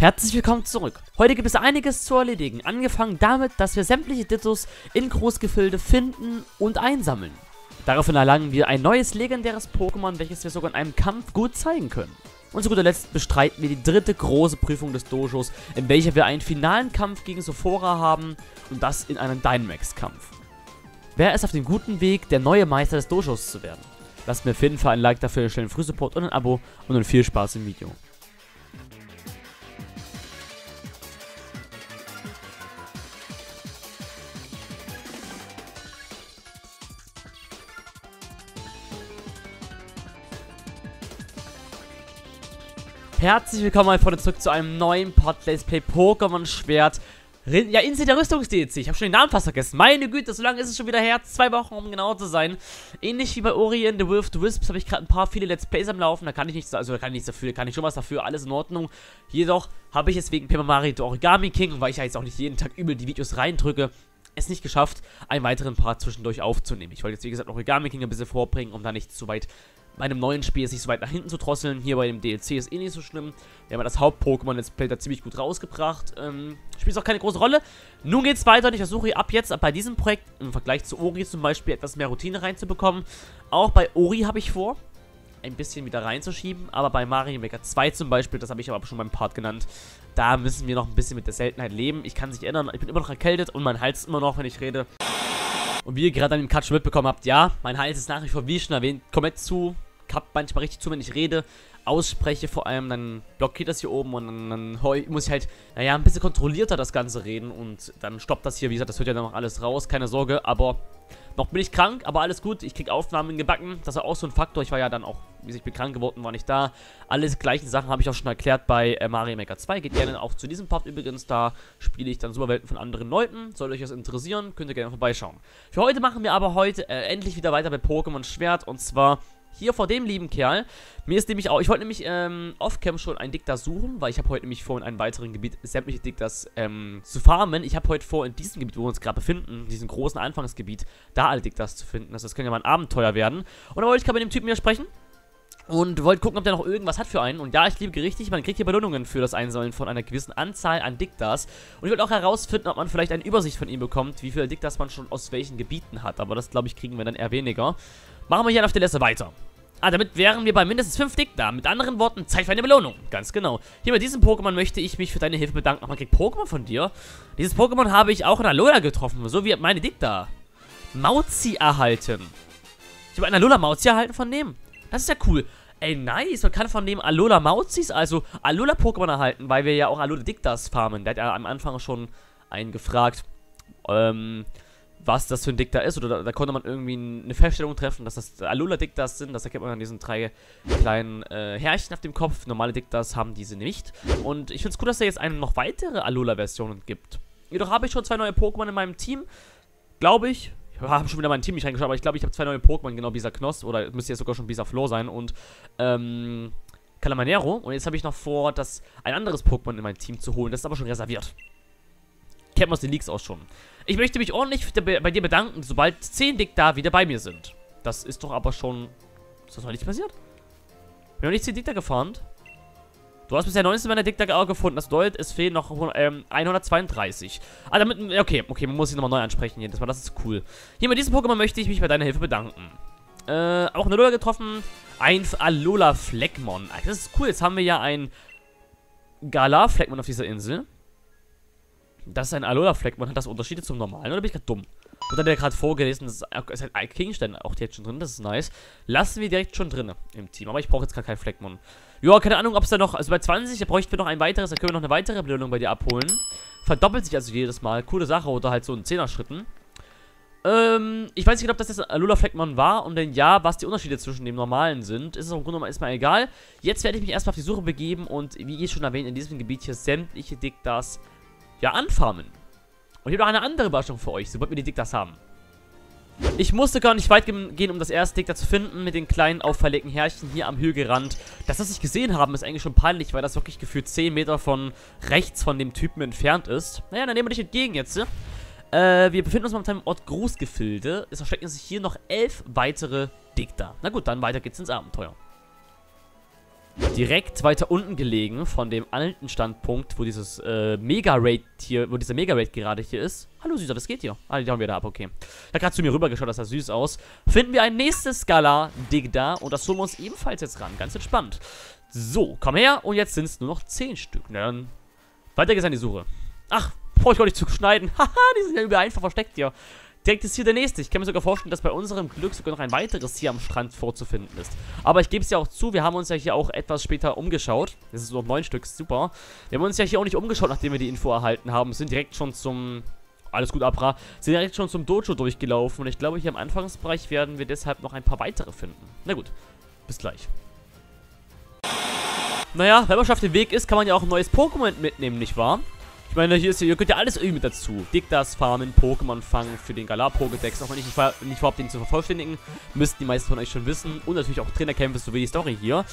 Herzlich willkommen zurück. Heute gibt es einiges zu erledigen, angefangen damit, dass wir sämtliche Dittos in Großgefilde finden und einsammeln. Daraufhin erlangen wir ein neues legendäres Pokémon, welches wir sogar in einem Kampf gut zeigen können. Und zu guter Letzt bestreiten wir die dritte große Prüfung des Dojos, in welcher wir einen finalen Kampf gegen Sophora haben und das in einem Dynamax-Kampf. Wer ist auf dem guten Weg, der neue Meister des Dojos zu werden? Lasst mir auf jeden Fall ein Like dafür, einen schnellen Frühsupport und ein Abo und nun viel Spaß im Video. Herzlich willkommen meine Freunde zurück zu einem neuen Pod Let's Play Pokémon Schwert. Ja, Insel der Rüstungs-DLC. Ich habe schon den Namen fast vergessen. Meine Güte, so lange ist es schon wieder her. Zwei Wochen, um genau zu sein. Ähnlich wie bei Ori the Will of the Wisps habe ich gerade ein paar viele Let's Plays am Laufen. Da kann ich nichts, also da kann ich nichts dafür, da kann ich schon was dafür. Alles in Ordnung. Jedoch habe ich es wegen Paper Mario The Origami King, weil ich ja jetzt auch nicht jeden Tag übel die Videos reindrücke, es nicht geschafft, einen weiteren Part zwischendurch aufzunehmen. Ich wollte jetzt, wie gesagt, Origami King ein bisschen vorbringen, um da nicht zu weit bei einem neuen Spiel sich so weit nach hinten zu drosseln. Hier bei dem DLC ist eh nicht so schlimm. Wir haben das Haupt-Pokémon Play da ziemlich gut rausgebracht. Ähm, spielt auch keine große Rolle. Nun geht's weiter und ich versuche ab jetzt bei diesem Projekt im Vergleich zu Ori zum Beispiel etwas mehr Routine reinzubekommen. Auch bei Ori habe ich vor, ein bisschen wieder reinzuschieben. Aber bei Mario Maker 2 zum Beispiel, das habe ich aber schon beim Part genannt, da müssen wir noch ein bisschen mit der Seltenheit leben. Ich kann sich erinnern, ich bin immer noch erkältet und mein Hals immer noch, wenn ich rede. Und wie ihr gerade an dem Cut schon mitbekommen habt, ja, mein Hals ist nach wie vor, wie schon erwähnt, komplett zu kappt manchmal richtig zu, wenn ich rede, ausspreche vor allem, dann blockiert das hier oben und dann, dann muss ich halt, naja, ein bisschen kontrollierter das Ganze reden und dann stoppt das hier, wie gesagt, das hört ja dann noch alles raus, keine Sorge, aber noch bin ich krank, aber alles gut, ich krieg Aufnahmen gebacken, das war auch so ein Faktor, ich war ja dann auch, wie ich bin krank geworden, war nicht da, alles gleichen Sachen habe ich auch schon erklärt bei äh, Mario Maker 2, geht gerne auch zu diesem Part übrigens, da spiele ich dann Superwelten von anderen Leuten, soll euch das interessieren, könnt ihr gerne vorbeischauen. Für heute machen wir aber heute äh, endlich wieder weiter bei Pokémon Schwert. Und zwar hier vor dem lieben Kerl. Mir ist nämlich auch, ich wollte nämlich ähm, off-cam schon einen Diktas suchen, weil ich habe heute nämlich vor, in einem weiteren Gebiet sämtliche Diktas ähm, zu farmen. Ich habe heute vor, in diesem Gebiet, wo wir uns gerade befinden, diesem großen Anfangsgebiet, da alle Diktas zu finden. Also das könnte ja mal ein Abenteuer werden. Und da wollte ich gerade mit dem Typen hier sprechen. Und wollte gucken, ob der noch irgendwas hat für einen. Und ja, ich liebe richtig, man kriegt hier Belohnungen für das Einsammeln von einer gewissen Anzahl an Diktas. Und ich wollte auch herausfinden, ob man vielleicht eine Übersicht von ihm bekommt, wie viele Diktas man schon aus welchen Gebieten hat. Aber das, glaube ich, kriegen wir dann eher weniger. Machen wir hier auf der Liste weiter. Ah, damit wären wir bei mindestens 5 Dick da. Mit anderen Worten, Zeit für eine Belohnung. Ganz genau. Hier bei diesem Pokémon möchte ich mich für deine Hilfe bedanken. Ach, man kriegt Pokémon von dir. Dieses Pokémon habe ich auch in Alola getroffen. So wie meine Dick da. Mauzi erhalten. Ich habe einen Alola Mauzi erhalten von dem. Das ist ja cool. Ey, nice. Man kann von dem Alola Mauzis, also Alola Pokémon erhalten, weil wir ja auch Alola Dictas farmen. Der hat ja am Anfang schon einen gefragt. Ähm was das für ein Diktar ist. Oder da, da, konnte man irgendwie eine Feststellung treffen, dass das Alula-Diktas sind. Das erkennt man an diesen drei kleinen äh, Härchen auf dem Kopf. Normale Diktas haben diese nicht. Und ich finde es cool, dass es jetzt eine noch weitere Alula-Versionen gibt. Jedoch habe ich schon zwei neue Pokémon in meinem Team. Glaube ich. Ich habe schon wieder mein Team nicht reingeschaut, aber ich glaube, ich habe zwei neue Pokémon, genau Bisa Knoss. Oder müsste jetzt sogar schon Bisa Flo sein. Und, ähm... Calamanero. Und jetzt habe ich noch vor, das ein anderes Pokémon in mein Team zu holen. Das ist aber schon reserviert. Kennt man aus den Leaks auch schon. Ich möchte mich ordentlich bei dir bedanken, sobald 10 Dick da wieder bei mir sind. Das ist doch aber schon... Ist das noch nicht passiert? Bin noch nicht 10 Dick da gefahren. Du hast bisher 19 meiner Dick da gefunden. Das bedeutet, es fehlen noch ähm, 132. Ah, damit... Okay, okay, man muss sich nochmal neu ansprechen jedes Mal. Das ist cool. Hier mit diesem Pokémon möchte ich mich bei deiner Hilfe bedanken. Äh, auch eine Lola getroffen. Ein Alola Fleckmon. Das ist cool. Jetzt haben wir ja ein Gala Fleckmon auf dieser Insel. Das ist ein Alola-Fleck. Man hat das Unterschiede zum normalen. Oder bin ich gerade dumm? Und dann hat er gerade vorgelesen, das ist ein Gegenstand auch jetzt schon drin. Das ist nice. Lassen wir direkt schon drin im Team. Aber ich brauche jetzt gar keinen Fleckmon. Ja, keine Ahnung, ob es da noch... Also bei 20, da bräuchten wir noch ein weiteres. Da können wir noch eine weitere Belohnung bei dir abholen. Verdoppelt sich also jedes Mal. Coole Sache. Oder halt so in 10er Schritten. Ähm, ich weiß nicht, ob das jetzt Alola Fleckmon war und wenn ja, was die Unterschiede zwischen dem normalen sind. Ist es im Grunde genommen erstmal egal. Jetzt werde ich mich erstmal auf die Suche begeben und wie ich schon erwähnt, in diesem Gebiet hier sämtliche Diktas ja, anfarmen. Und ich habe noch eine andere Überraschung für euch, sobald wir die Diktas haben. Ich musste gar nicht weit gehen, um das erste Diktat zu finden, mit den kleinen auffälligen Härchen hier am Hügelrand. Dass das nicht gesehen haben, ist eigentlich schon peinlich, weil das wirklich gefühlt 10 Meter von rechts von dem Typen entfernt ist. Naja, dann nehmen wir dich entgegen jetzt. Äh, wir befinden uns momentan im Ort Großgefilde. Es verstecken sich hier noch elf weitere Dikta. Na gut, dann weiter geht's ins Abenteuer. Direkt weiter unten gelegen von dem alten Standpunkt, wo dieses äh, Mega-Raid hier, wo dieser Mega-Raid gerade hier ist. Hallo Süßer, das geht hier. Ah, die hauen wir da ab, okay. Da gerade zu mir rübergeschaut, das sah süß aus. Finden wir ein nächstes Skala-Dig da und das holen wir uns ebenfalls jetzt ran. Ganz entspannt. So, komm her und jetzt sind es nur noch 10 Stück. Na dann, weiter geht's an die Suche. Ach, brauche ich gar nicht zu schneiden. Haha, die sind ja über einfach versteckt hier. Direkt ist hier der nächste. Ich kann mir sogar vorstellen, dass bei unserem Glück sogar noch ein weiteres hier am Strand vorzufinden ist. Aber ich gebe es ja auch zu, wir haben uns ja hier auch etwas später umgeschaut. Das ist noch neun Stück, super. Wir haben uns ja hier auch nicht umgeschaut, nachdem wir die Info erhalten haben. Sind direkt schon zum... Alles gut, Abra. Sind direkt schon zum Dojo durchgelaufen. Und ich glaube, hier im Anfangsbereich werden wir deshalb noch ein paar weitere finden. Na gut, bis gleich. Naja, wenn man schon auf dem Weg ist, kann man ja auch ein neues Pokémon mitnehmen, nicht wahr? Ich meine, hier, ist, hier gehört ja alles irgendwie mit dazu. Diktas farmen, Pokémon fangen für den Galar-Pokédex. Auch wenn ich nicht, nicht vorhabe, den zu vervollständigen, müssten die meisten von euch schon wissen. Und natürlich auch Trainerkämpfe, so wie die Story hier.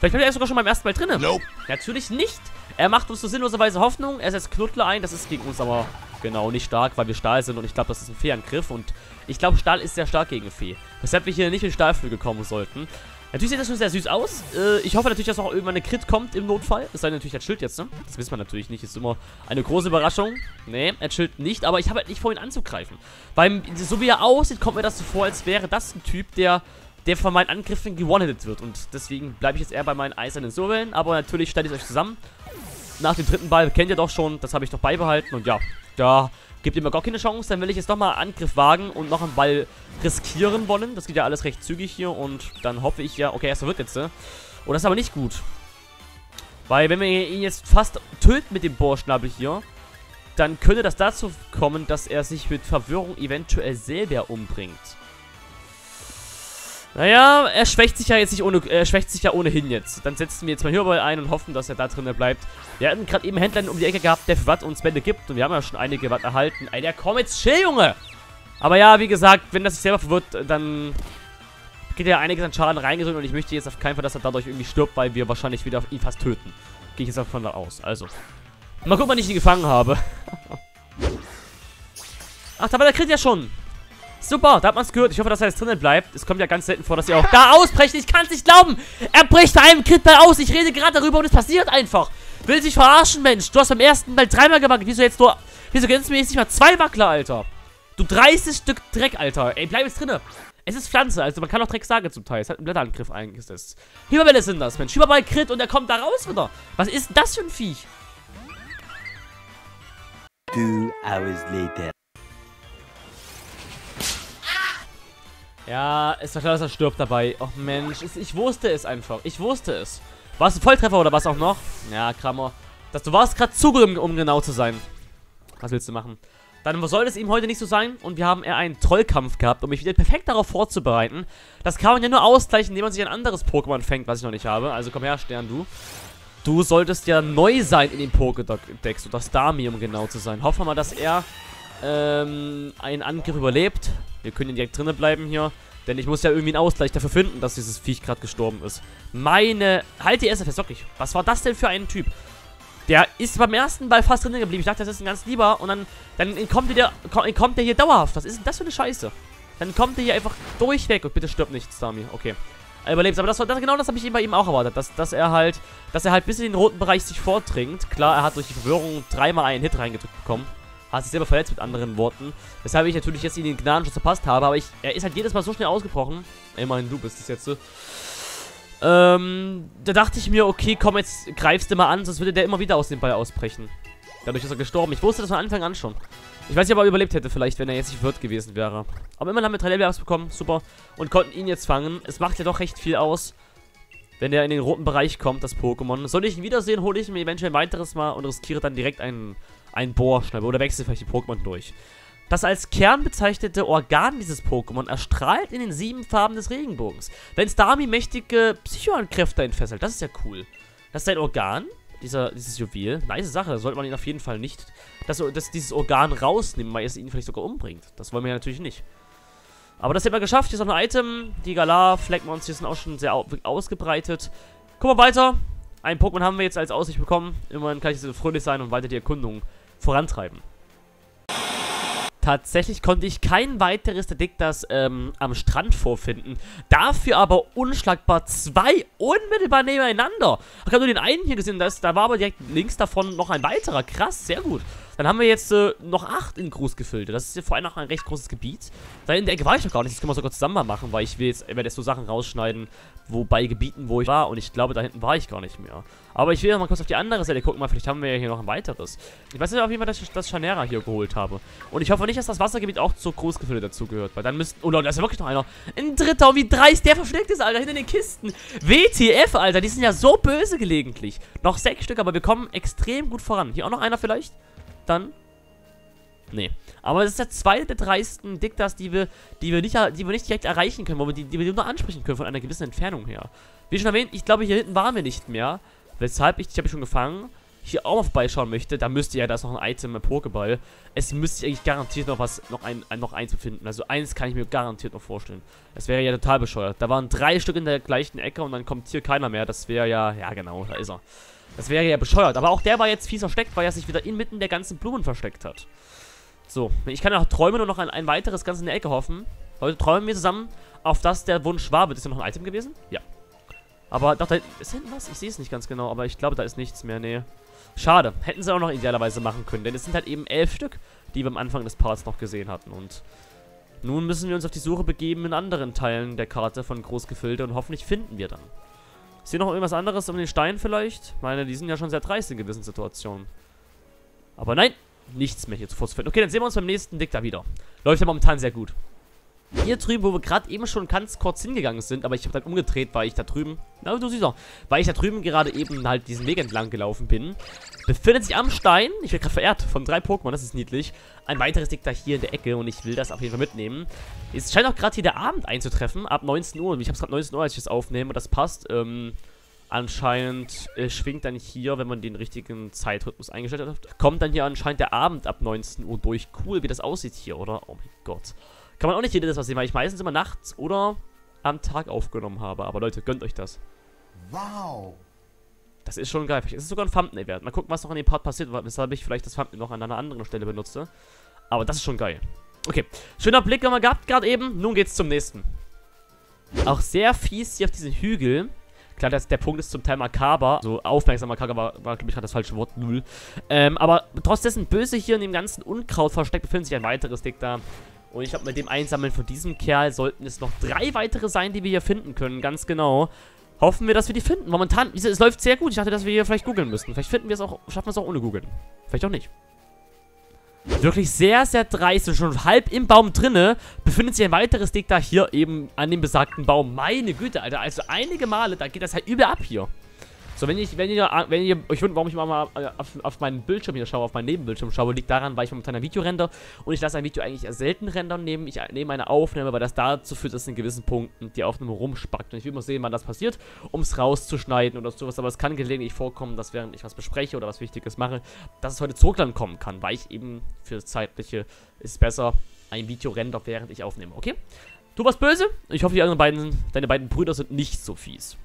Vielleicht bleibt er sogar schon beim ersten Mal drinnen. Nope. Natürlich nicht. Er macht uns so sinnloserweise Hoffnung. Er setzt Knuddler ein. Das ist gegen uns aber genau nicht stark, weil wir Stahl sind. Und ich glaube, das ist ein Fee-Angriff. Und ich glaube, Stahl ist sehr stark gegen Fee. Weshalb wir hier nicht in Stahlflügel kommen sollten. Natürlich sieht das schon sehr süß aus. Äh, ich hoffe natürlich, dass auch irgendwann eine Crit kommt im Notfall. Es sei natürlich, er chillt jetzt, ne? Das wissen wir natürlich nicht. Ist immer eine große Überraschung. Nee, er chillt nicht. Aber ich habe halt nicht vor, ihn anzugreifen. Weil, so wie er aussieht, kommt mir das so vor, als wäre das ein Typ, der der von meinen Angriffen gewonnetet wird. Und deswegen bleibe ich jetzt eher bei meinen eisernen Sohlen. Aber natürlich stelle ich es euch zusammen. Nach dem dritten Ball kennt ihr doch schon, das habe ich doch beibehalten. Und ja, da gibt ihr mir gar keine Chance. Dann will ich jetzt nochmal Angriff wagen und noch einen Ball riskieren wollen. Das geht ja alles recht zügig hier. Und dann hoffe ich ja, okay, erster wird jetzt. Ne? Oh, das ist aber nicht gut. Weil wenn wir ihn jetzt fast töten mit dem Bohrschnabel hier, dann könnte das dazu kommen, dass er sich mit Verwirrung eventuell selber umbringt. Naja, er schwächt sich ja jetzt nicht ohne, er schwächt sich ja ohnehin jetzt. Dann setzen wir jetzt mal hierbei ein und hoffen, dass er da drinnen bleibt. Wir hatten gerade eben Händler um die Ecke gehabt, der für Watt uns Bände gibt. Und wir haben ja schon einige Watt erhalten. Alter, komm jetzt chill, Junge! Aber ja, wie gesagt, wenn das sich selber verwirrt, dann geht ja einiges an Schaden reingesunken. Und ich möchte jetzt auf keinen Fall, dass er dadurch irgendwie stirbt, weil wir wahrscheinlich wieder ihn fast töten. Gehe ich jetzt davon aus. Also. Mal gucken, wann ich ihn gefangen habe. Ach, da war der Crit ja schon. Super, da hat man es gehört. Ich hoffe, dass er jetzt drinnen bleibt. Es kommt ja ganz selten vor, dass sie auch da ausbrechen. Ich kann es nicht glauben. Er bricht bei einem Crit aus. Ich rede gerade darüber und es passiert einfach. Will sich verarschen, Mensch. Du hast beim ersten Mal dreimal gewackelt. Wieso jetzt nur... Wieso du mir jetzt nicht mal zwei Wackler, Alter? Du 30 Stück Dreck, Alter. Ey, bleib jetzt drinnen. Es ist Pflanze, also man kann auch Dreck sagen zum Teil. Es hat einen Blätterangriff eingesetzt. Hyperbälle sind das, Mensch. Hyperball Crit und er kommt da raus wieder. Was ist das für ein Viech? Two hours later. Ja, ist doch klar, dass er stirbt dabei. Och Mensch, ich wusste es einfach. Ich wusste es. War es ein Volltreffer oder was auch noch? Ja, Krammer. Das, du warst gerade zu gut, um genau zu sein. Was willst du machen? Dann soll es ihm heute nicht so sein und wir haben eher einen Trollkampf gehabt, um mich wieder perfekt darauf vorzubereiten. Das kann man ja nur ausgleichen, indem man sich ein anderes Pokémon fängt, was ich noch nicht habe. Also komm her, Stern, du. Du solltest ja neu sein in den Pokédex oder Starmie, um genau zu sein. Hoffen wir mal, dass er ähm, einen Angriff überlebt. Wir können direkt drinnen bleiben hier. Denn ich muss ja irgendwie einen Ausgleich dafür finden, dass dieses Viech gerade gestorben ist. Meine... Halt die SFS wirklich. Was war das denn für ein Typ? Der ist beim ersten Ball fast drinnen geblieben. Ich dachte, das ist ein ganz lieber. Und dann, dann kommt der, kommt der hier dauerhaft. Was ist denn das für eine Scheiße? Dann kommt der hier einfach durchweg. Und bitte stirbt nicht, Stami. Okay. Er überlebt. Aber das das, genau das habe ich bei ihm auch erwartet. Dass, dass er halt, dass er halt bis in den roten Bereich sich vordringt. Klar, er hat durch die Verwirrung dreimal einen Hit reingedrückt bekommen hat sich selber verletzt mit anderen Worten. Weshalb ich natürlich jetzt ihn den Gnadenschuss verpasst habe, aber ich, er ist halt jedes Mal so schnell ausgebrochen. Immerhin, du bist es jetzt so. Ähm, da dachte ich mir, okay, komm, jetzt greifst du mal an, sonst würde der immer wieder aus dem Ball ausbrechen. Dadurch ist er gestorben. Ich wusste das von Anfang an schon. Ich weiß nicht, ob er überlebt hätte vielleicht, wenn er jetzt nicht Wirt gewesen wäre. Aber immerhin haben wir drei Level bekommen, super. Und konnten ihn jetzt fangen. Es macht ja doch recht viel aus, wenn er in den roten Bereich kommt, das Pokémon. Soll ich ihn wiedersehen, hole ich mir eventuell ein weiteres Mal und riskiere dann direkt einen ein Bohrschneider oder wechselt vielleicht die Pokémon durch. Das als Kern bezeichnete Organ dieses Pokémon erstrahlt in den sieben Farben des Regenbogens. Wenn Starmie mächtige Psychoankräfte entfesselt, das ist ja cool. Das ist ein Organ, dieser, dieses Juwel. Nice Sache, sollte man ihn auf jeden Fall nicht, dass, dass dieses Organ rausnehmen, weil es ihn vielleicht sogar umbringt. Das wollen wir ja natürlich nicht. Aber das haben wir geschafft. Hier ist noch ein Item. Die Galar, Flagmons hier sind auch schon sehr ausgebreitet. Gucken wir weiter. Ein Pokémon haben wir jetzt als Aussicht bekommen. Immerhin kann ich so fröhlich sein und weiter die Erkundung vorantreiben. Tatsächlich konnte ich kein weiteres der Diktas ähm, am Strand vorfinden. Dafür aber unschlagbar zwei unmittelbar nebeneinander. Ich habe nur den einen hier gesehen, das, da war aber direkt links davon noch ein weiterer. Krass, sehr gut. Dann haben wir jetzt äh, noch acht in Großgefilde. Das ist ja vor allem auch ein recht großes Gebiet. Da in der Ecke war ich noch gar nicht. Das können wir sogar zusammen mal machen, weil ich will jetzt, jetzt so Sachen rausschneiden, wo bei Gebieten, wo ich war. Und ich glaube, da hinten war ich gar nicht mehr. Aber ich will mal kurz auf die andere Seite gucken, mal vielleicht haben wir ja hier noch ein weiteres. Ich weiß nicht auf jeden Fall, dass ich das Chanera hier geholt habe. Und ich hoffe nicht, dass das Wassergebiet auch zur Großgefilde dazugehört, weil dann müssten... Oh, da ist ja wirklich noch einer. Ein dritter, und wie dreist der versteckt ist, Alter, hinter den Kisten. WTF, Alter, die sind ja so böse gelegentlich. Noch sechs Stück, aber wir kommen extrem gut voran. Hier auch noch einer vielleicht? Dann Nee. Aber das ist der zweite der dreisten Diktas, die wir, nicht, die wir nicht direkt erreichen können, wo wir die, die wir nur ansprechen können von einer gewissen Entfernung her. Wie schon erwähnt, ich glaube, hier hinten waren wir nicht mehr. Weshalb ich, ich habe schon gefangen, hier auch mal vorbeischauen möchte, da müsste ja, da ist noch ein Item im Pokéball. Es müsste eigentlich garantiert noch was, noch ein, noch eins befinden. Also eins kann ich mir garantiert noch vorstellen. Das wäre ja total bescheuert. Da waren drei Stück in der gleichen Ecke und dann kommt hier keiner mehr. Das wäre ja, ja genau, da ist er. Das wäre ja bescheuert. Aber auch der war jetzt fies versteckt, weil er sich wieder inmitten der ganzen Blumen versteckt hat. So, ich kann ja auch träumen und noch ein, ein weiteres ganz in der Ecke hoffen. Heute träumen wir zusammen, auf das der Wunsch war. Wird das ja noch ein Item gewesen? Ja. Aber doch, da ist hinten was? Ich sehe es nicht ganz genau, aber ich glaube, da ist nichts mehr. Nee. Schade. Hätten sie auch noch idealerweise machen können, denn es sind halt eben elf Stück, die wir am Anfang des Parts noch gesehen hatten. Und nun müssen wir uns auf die Suche begeben in anderen Teilen der Karte von Großgefilde und hoffentlich finden wir dann. Ist hier noch irgendwas anderes um den Stein vielleicht? Ich meine, die sind ja schon sehr dreist in gewissen Situationen. Aber nein, nichts mehr hier zu vorzufinden. Okay, dann sehen wir uns beim nächsten Diktat wieder. Läuft ja momentan sehr gut. Hier drüben, wo wir gerade eben schon ganz kurz hingegangen sind, aber ich habe dann umgedreht, weil ich da drüben, na du siehst auch, weil ich da drüben gerade eben halt diesen Weg entlang gelaufen bin, befindet sich am Stein, ich werde gerade verehrt von drei Pokémon, das ist niedlich, ein weiteres Diktat hier in der Ecke und ich will das auf jeden Fall mitnehmen. Es scheint auch gerade hier der Abend einzutreffen, ab 19 Uhr, ich habe es gerade 19 Uhr, als ich das aufnehme und das passt, ähm, anscheinend äh, schwingt dann hier, wenn man den richtigen Zeitrhythmus eingestellt hat, kommt dann hier anscheinend der Abend ab 19 Uhr durch. Cool, wie das aussieht hier, oder? Oh mein Gott. Kann man auch nicht jedes was sehen, weil ich meistens immer nachts oder am Tag aufgenommen habe. Aber Leute, gönnt euch das. Wow. Das ist schon geil. Vielleicht ist es sogar ein Thumbnail wert. Mal gucken, was noch an dem Part passiert, weshalb ich vielleicht das Thumbnail noch an einer anderen Stelle benutze. Aber das ist schon geil. Okay, schöner Blick haben wir gehabt gerade eben. Nun geht's zum nächsten. Auch sehr fies hier auf diesen Hügel. Klar, das, der Punkt ist zum Teil makaber. So aufmerksam makaber war, war glaube ich, gerade das falsche Wort. Null. Ähm, aber trotz dessen böse hier in dem ganzen Unkraut versteckt befindet sich ein weiteres Dick da. Und ich glaube, mit dem Einsammeln von diesem Kerl sollten es noch drei weitere sein, die wir hier finden können. Ganz genau. Hoffen wir, dass wir die finden. Momentan, es läuft sehr gut. Ich dachte, dass wir hier vielleicht googeln müssten. Vielleicht finden wir es auch, schaffen wir es auch ohne googeln. Vielleicht auch nicht. Wirklich sehr, sehr dreist und schon halb im Baum drinne befindet sich ein weiteres Dick da hier eben an dem besagten Baum. Meine Güte, Alter. Also einige Male, da geht das halt übel ab hier. So, wenn ich, wenn ihr, wenn ihr, ich wundere, warum ich mal äh, auf, auf, meinen Bildschirm hier schaue, auf meinen Nebenbildschirm schaue, liegt daran, weil ich momentan ein Video render und ich lasse ein Video eigentlich selten rendern nehmen. Ich nehme eine Aufnahme, weil das dazu führt, dass in gewissen Punkten die Aufnahme rumspackt. Und ich will mal sehen, wann das passiert, um es rauszuschneiden oder sowas. Aber es kann gelegentlich vorkommen, dass während ich was bespreche oder was Wichtiges mache, dass es heute zurück kommen kann, weil ich eben für das Zeitliche ist besser ein Video render, während ich aufnehme, okay? Du warst böse. Ich hoffe, die anderen beiden, deine beiden Brüder sind nicht so fies.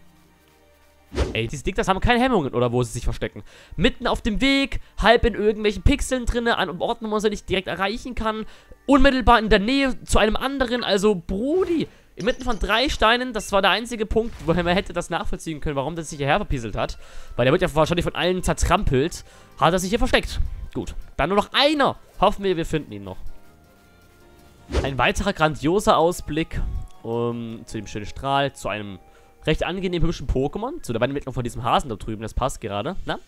Ey, diese Diktas haben keine Hemmungen, oder wo sie sich verstecken. Mitten auf dem Weg, halb in irgendwelchen Pixeln drin, an Orten, wo man sie nicht direkt erreichen kann. Unmittelbar in der Nähe zu einem anderen, also Brudi. Inmitten von drei Steinen, das war der einzige Punkt, woher man hätte das nachvollziehen können, warum das sich hierher verpieselt hat. Weil der wird ja wahrscheinlich von allen zertrampelt. Hat er sich hier versteckt. Gut, dann nur noch einer. Hoffen wir, wir finden ihn noch. Ein weiterer grandioser Ausblick um, zu dem schönen Strahl, zu einem recht angenehm hübschen Pokémon. Zu der Weiterentwicklung von diesem Hasen da drüben, das passt gerade. Na?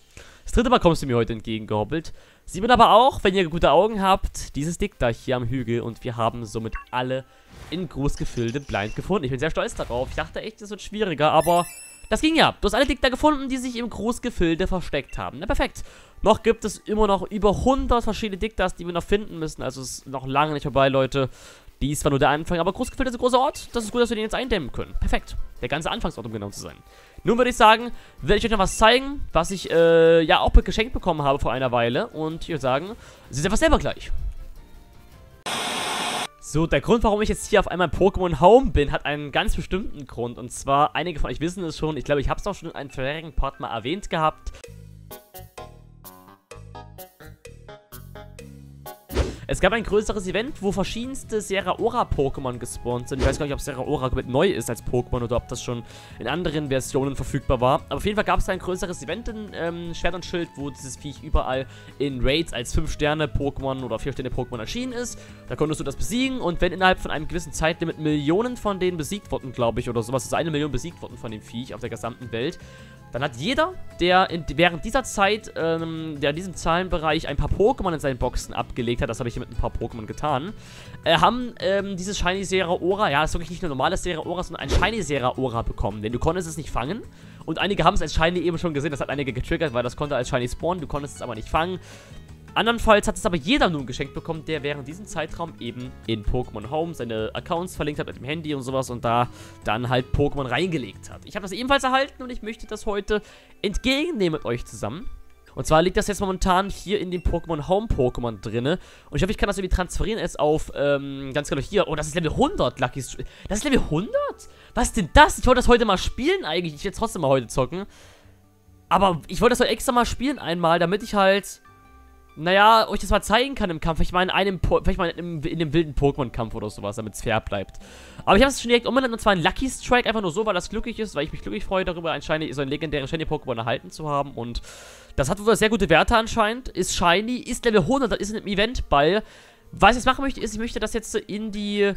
Das dritte Mal kommst du mir heute entgegengehoppelt. Sieht man aber auch, wenn ihr gute Augen habt, dieses Dick da hier am Hügel. Und wir haben somit alle in Großgefilde blind gefunden. Ich bin sehr stolz darauf. Ich dachte echt, das wird schwieriger, aber das ging ja. Du hast alle da gefunden, die sich im Großgefilde versteckt haben. Na, perfekt. Noch gibt es immer noch über 100 verschiedene Diktas, die wir noch finden müssen. Also es ist noch lange nicht vorbei, Leute. Dies war nur der Anfang, aber Großgefilde ist ein großer Ort. Das ist gut, dass wir den jetzt eindämmen können. Perfekt. Der ganze Anfangsort, um genau zu sein. Nun würde ich sagen, werde ich euch noch was zeigen, was ich, äh, ja, auch geschenkt bekommen habe vor einer Weile. Und ich würde sagen, seht ihr was selber gleich. So, der Grund, warum ich jetzt hier auf einmal Pokémon Home bin, hat einen ganz bestimmten Grund. Und zwar, einige von euch wissen es schon, ich glaube, ich habe es auch schon in einem vorherigen Part mal erwähnt gehabt. Es gab ein größeres Event, wo verschiedenste Seraora-Pokémon gespawnt sind. Ich weiß gar nicht, ob Seraora komplett neu ist als Pokémon oder ob das schon in anderen Versionen verfügbar war. Aber auf jeden Fall gab es ein größeres Event in ähm, Schwert und Schild, wo dieses Viech überall in Raids als 5-Sterne-Pokémon oder 4-Sterne-Pokémon erschienen ist. Da konntest du das besiegen und wenn innerhalb von einem gewissen Zeitlimit Millionen von denen besiegt wurden, glaube ich, oder sowas, ist eine Million besiegt worden von dem Viech auf der gesamten Welt, dann hat jeder, der in, während dieser Zeit, ähm, der in diesem Zahlenbereich ein paar Pokémon in seinen Boxen abgelegt hat, das habe ich hier mit ein paar Pokémon getan, äh, haben ähm, dieses Shiny Seraora, ja, das ist wirklich nicht nur normales Seraora, sondern ein Shiny Seraora bekommen, denn du konntest es nicht fangen. Und einige haben es als Shiny eben schon gesehen, das hat einige getriggert, weil das konnte als Shiny spawnen, du konntest es aber nicht fangen. Andernfalls hat es aber jeder nun geschenkt bekommen, der während diesem Zeitraum eben in Pokémon Home seine Accounts verlinkt hat mit dem Handy und sowas und da dann halt Pokémon reingelegt hat. Ich habe das ebenfalls erhalten und ich möchte das heute entgegennehmen mit euch zusammen. Und zwar liegt das jetzt momentan hier in dem Pokémon Home Pokémon drinne. Und ich hoffe, ich kann das irgendwie transferieren jetzt auf, ähm, ganz genau hier. Oh, das ist Level 100, Lucky Street. Das ist Level 100? Was ist denn das? Ich wollte das heute mal spielen eigentlich. Ich werde trotzdem mal heute zocken. Aber ich wollte das heute extra mal spielen einmal, damit ich halt naja, euch das mal zeigen kann im Kampf. Ich meine, einem, vielleicht mal in, in dem wilden Pokémon-Kampf oder sowas, damit es fair bleibt. Aber ich habe es schon direkt umbenannt, und zwar ein Lucky Strike, einfach nur so, weil das glücklich ist, weil ich mich glücklich freue darüber, ein so ein legendäres Shiny-Pokémon erhalten zu haben. Und das hat wohl sehr gute Werte anscheinend, ist Shiny, ist Level 100, das ist ein Event-Ball. Was ich jetzt machen möchte, ist, ich möchte das jetzt in die,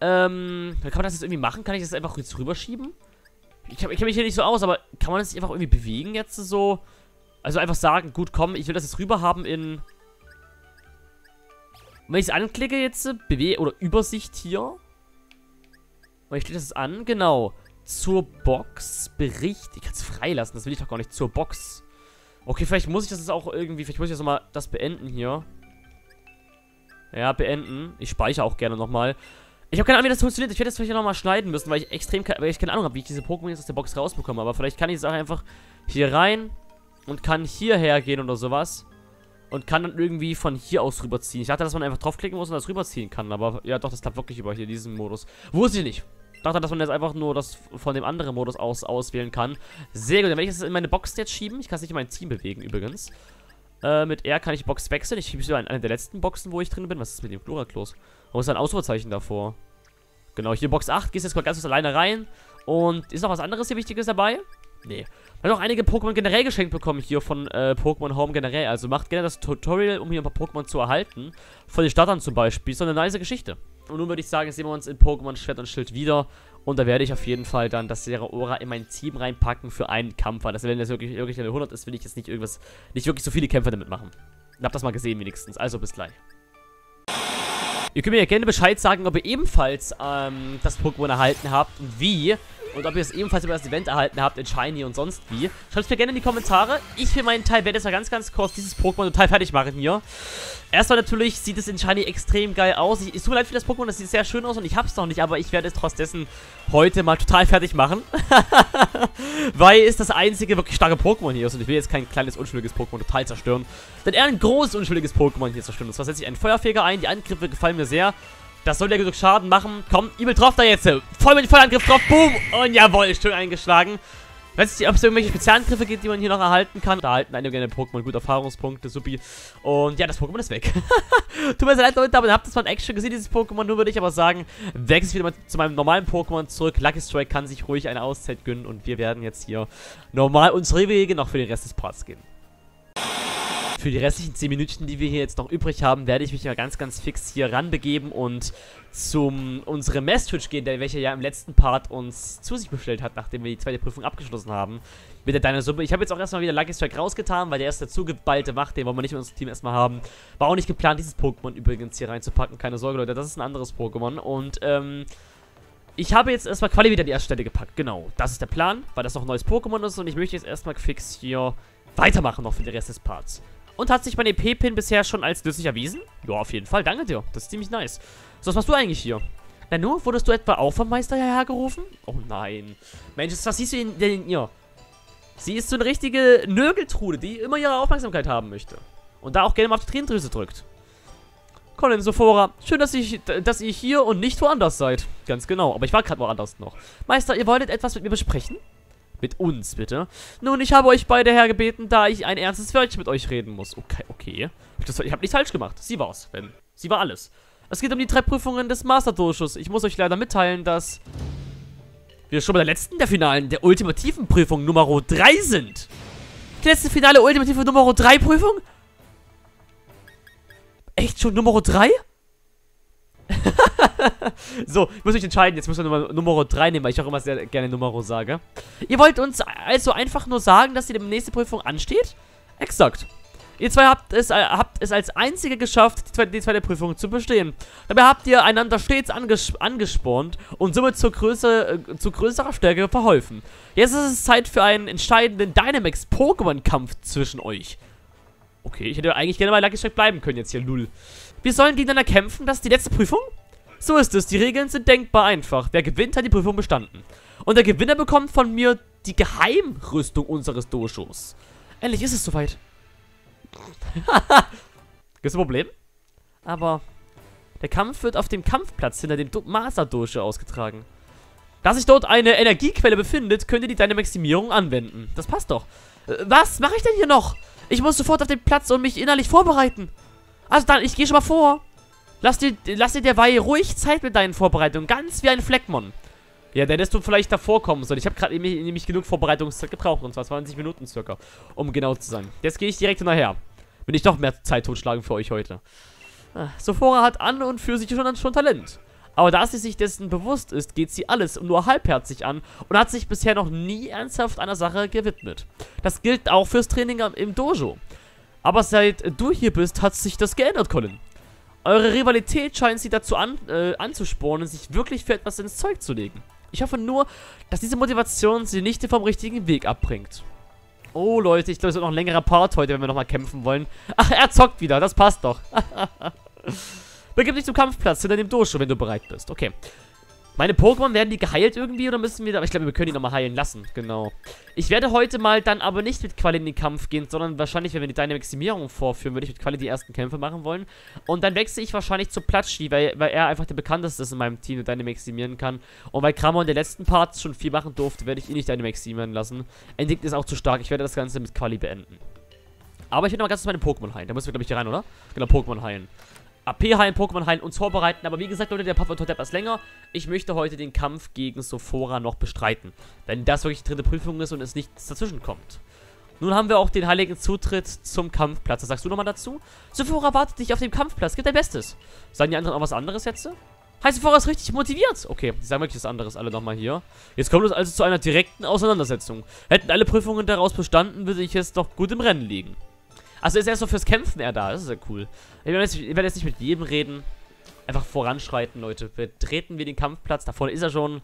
ähm, kann man das jetzt irgendwie machen? Kann ich das einfach jetzt rüberschieben? Ich, kenne mich hier nicht so aus, aber kann man das einfach irgendwie bewegen jetzt so? Also einfach sagen, gut, komm, ich will das jetzt rüber haben in... wenn ich es anklicke jetzt, BW oder Übersicht hier. Und ich klicke das an, genau. Zur Box, Bericht. Ich kann es freilassen, das will ich doch gar nicht. Zur Box. Okay, vielleicht muss ich das jetzt auch irgendwie, vielleicht muss ich jetzt nochmal das beenden hier. Ja, beenden. Ich speichere auch gerne nochmal. Ich habe keine Ahnung, wie das funktioniert. Ich werde das vielleicht nochmal schneiden müssen, weil ich extrem, weil ich keine Ahnung habe, wie ich diese Pokémon jetzt aus der Box rausbekomme. Aber vielleicht kann ich es auch einfach hier rein, und kann hierher gehen oder sowas. Und kann dann irgendwie von hier aus rüberziehen. Ich dachte, dass man einfach draufklicken muss und das rüberziehen kann. Aber ja, doch, das klappt wirklich über hier diesen Modus. Wusste ich nicht. Ich dachte, dass man jetzt einfach nur das von dem anderen Modus aus auswählen kann. Sehr gut. Dann werde ich das in meine Box jetzt schieben. Ich kann es nicht in mein Team bewegen übrigens. Äh, mit R kann ich Box wechseln. Ich schiebe es in eine der letzten Boxen, wo ich drin bin. Was ist mit dem Chloraklos? Warum ist da ein Ausrufezeichen davor? Genau, hier Box 8. Gehst jetzt mal ganz alleine rein. Und ist noch was anderes hier Wichtiges dabei? Nee. Wir haben auch einige Pokémon generell geschenkt bekommen hier von äh, Pokémon Home generell. Also macht gerne das Tutorial, um hier ein paar Pokémon zu erhalten. Von den Startern zum Beispiel. So eine nice Geschichte. Und nun würde ich sagen, sehen wir uns in Pokémon Schwert und Schild wieder. Und da werde ich auf jeden Fall dann das Seraora in mein Team reinpacken für einen Kampfer. Das, wenn das wirklich, wirklich Level 100 ist, will ich jetzt nicht irgendwas, nicht wirklich so viele Kämpfe damit machen. Ich hab das mal gesehen wenigstens. Also bis gleich. Ihr könnt mir ja gerne Bescheid sagen, ob ihr ebenfalls ähm, das Pokémon erhalten habt und wie. Und ob ihr es ebenfalls über das Event erhalten habt in Shiny und sonst wie. Schreibt es mir gerne in die Kommentare. Ich für meinen Teil werde jetzt mal ganz, ganz kurz dieses Pokémon total fertig machen hier. Erstmal natürlich sieht es in Shiny extrem geil aus. Ich, es tut mir leid für das Pokémon, das sieht sehr schön aus und ich hab's noch nicht, aber ich werde es trotz heute mal total fertig machen. Weil es das einzige wirklich starke Pokémon hier ist und ich will jetzt kein kleines, unschuldiges Pokémon total zerstören. Denn eher ein großes, unschuldiges Pokémon hier zerstören. Und zwar setze ich einen Feuerfeger ein. Die Angriffe gefallen mir sehr. Das soll ja genug Schaden machen. Komm, Evil drauf da jetzt. Voll mit dem Vollangriff drauf. Boom. Und jawohl, schön eingeschlagen. Weiß nicht, ob es irgendwelche Spezialangriffen gibt, die man hier noch erhalten kann. Da erhalten einige Pokémon gut Erfahrungspunkte, supi. Und ja, das Pokémon ist weg. Tut mir sehr leid, Leute, aber ihr habt das mal in Action gesehen, dieses Pokémon. Nur würde ich aber sagen, wechsle ich wieder mal zu meinem normalen Pokémon zurück. Lucky Strike kann sich ruhig eine Auszeit gönnen und wir werden jetzt hier normal unsere Wege noch für den Rest des Parts gehen. Für die restlichen 10 Minuten, die wir hier jetzt noch übrig haben, werde ich mich mal ganz, ganz fix hier ranbegeben und zum unserem Mess-Twitch gehen, der welcher ja im letzten Part uns zu sich bestellt hat, nachdem wir die zweite Prüfung abgeschlossen haben. Mit der Dinosuppe. Ich habe jetzt auch erstmal wieder Lucky Strike rausgetan, weil der erste zugeballte Macht, den wollen wir nicht in unserem Team erstmal haben. War auch nicht geplant, dieses Pokémon übrigens hier reinzupacken. Keine Sorge, Leute, das ist ein anderes Pokémon. Und, ähm... Ich habe jetzt erstmal Quali wieder die erste Stelle gepackt, genau. Das ist der Plan, weil das noch ein neues Pokémon ist und ich möchte jetzt erstmal fix hier weitermachen noch für den Rest des Parts. Und hat sich mein EP-Pin bisher schon als nützlich erwiesen? Ja, auf jeden Fall. Danke dir. Das ist ziemlich nice. So, was machst du eigentlich hier? Na nur, wurdest du etwa auch vom Meister hergerufen? Oh nein. Mensch, was siehst du denn in ihr? Sie ist so eine richtige Nörgeltrude, die immer ihre Aufmerksamkeit haben möchte. Und da auch gerne mal auf die Tränendrüse drückt. Colin Sophora, schön, dass, ich, dass ihr hier und nicht woanders seid. Ganz genau, aber ich war gerade woanders noch. Meister, ihr wolltet etwas mit mir besprechen? Mit uns, bitte. Nun, ich habe euch beide hergebeten, da ich ein ernstes Wörtchen mit euch reden muss. Okay, okay. Ich, das, ich habe nichts falsch gemacht. Sie war's, wenn. Sie war alles. Es geht um die drei Prüfungen des Master-Durchschusses. Ich muss euch leider mitteilen, dass wir schon bei der letzten der Finalen der ultimativen Prüfung Nummer 3 sind. Die letzte finale ultimative Nummer 3 Prüfung? Echt schon Nummer 3? so, ich muss mich entscheiden. Jetzt müssen wir Nummer, Nummer 3 nehmen, weil ich auch immer sehr gerne Nummer sage. Ihr wollt uns also einfach nur sagen, dass die nächste Prüfung ansteht? Exakt. Ihr zwei habt es, äh, habt es als Einzige geschafft, die zweite, die zweite, Prüfung zu bestehen. Dabei habt ihr einander stets anges angespornt und somit zur, Größe, äh, zu größerer Stärke verholfen. Jetzt ist es Zeit für einen entscheidenden Dynamax-Pokémon-Kampf zwischen euch. Okay, ich hätte eigentlich gerne bei Lucky Strike bleiben können jetzt hier, null. Wir sollen gegeneinander kämpfen, das ist die letzte Prüfung? So ist es, die Regeln sind denkbar einfach. Wer gewinnt, hat die Prüfung bestanden. Und der Gewinner bekommt von mir die Geheimrüstung unseres Doshos. Endlich ist es soweit. Gibt's ein Problem? Aber der Kampf wird auf dem Kampfplatz hinter dem Master-Dosche ausgetragen. Da sich dort eine Energiequelle befindet, könnt ihr die Dynamaximierung anwenden. Das passt doch. Äh, was mache ich denn hier noch? Ich muss sofort auf den Platz und mich innerlich vorbereiten. Also dann, ich gehe schon mal vor. Lass dir, lass dir derweil ruhig Zeit mit deinen Vorbereitungen. Ganz wie ein Fleckmon. Ja, der hättest du vielleicht davor kommen sollen. Ich habe gerade nämlich genug Vorbereitungszeit gebraucht. Und zwar 20 Minuten circa. Um genau zu sein. Jetzt gehe ich direkt hinterher. Will ich noch mehr Zeit totschlagen für euch heute. Ah, Sophora hat an und für sich schon, schon Talent. Aber da sie sich dessen bewusst ist, geht sie alles nur halbherzig an und hat sich bisher noch nie ernsthaft einer Sache gewidmet. Das gilt auch fürs Training im Dojo. Aber seit du hier bist, hat sich das geändert, Colin. Eure Rivalität scheint sie dazu an, äh, anzuspornen, sich wirklich für etwas ins Zeug zu legen. Ich hoffe nur, dass diese Motivation sie nicht vom richtigen Weg abbringt. Oh, Leute, ich glaube, es wird noch ein längerer Part heute, wenn wir nochmal kämpfen wollen. Ach, er zockt wieder, das passt doch. Begib dich zum Kampfplatz hinter dem Dojo, wenn du bereit bist. Okay. Meine Pokémon, werden die geheilt irgendwie oder müssen wir da... Ich glaube, wir können die nochmal heilen lassen. Genau. Ich werde heute mal dann aber nicht mit Quali in den Kampf gehen, sondern wahrscheinlich, wenn wir die Dynamaximierung vorführen, würde ich mit Quali die ersten Kämpfe machen wollen. Und dann wechsle ich wahrscheinlich zu Platschi, weil, weil er einfach der bekannteste ist in meinem Team, der Dynamaximieren kann. Und weil Kramon in der letzten Part schon viel machen durfte, werde ich ihn nicht Dynamaximieren lassen. Ending ist auch zu stark. Ich werde das Ganze mit Quali beenden. Aber ich will noch mal ganz kurz meine Pokémon heilen. Da müssen wir, glaube ich, hier rein, oder? Genau, Pokémon heilen. AP heilen, Pokémon heilen, uns vorbereiten. Aber wie gesagt, Leute, der wird heute etwas länger. Ich möchte heute den Kampf gegen Sophora noch bestreiten. Wenn das wirklich die dritte Prüfung ist und es nichts dazwischen kommt. Nun haben wir auch den heiligen Zutritt zum Kampfplatz. Was sagst du nochmal dazu? Sophora wartet dich auf dem Kampfplatz. Gib dein Bestes. Sagen die anderen auch was anderes jetzt? Heißt Sophora ist richtig motiviert. Okay, die sagen wirklich was anderes alle nochmal hier. Jetzt kommt es also zu einer direkten Auseinandersetzung. Hätten alle Prüfungen daraus bestanden, würde ich jetzt doch gut im Rennen liegen. Also ist er so fürs Kämpfen eher da. Das ist ja cool. Ich werde, jetzt, jetzt nicht mit jedem reden. Einfach voranschreiten, Leute. Betreten wir den Kampfplatz. Da vorne ist er schon.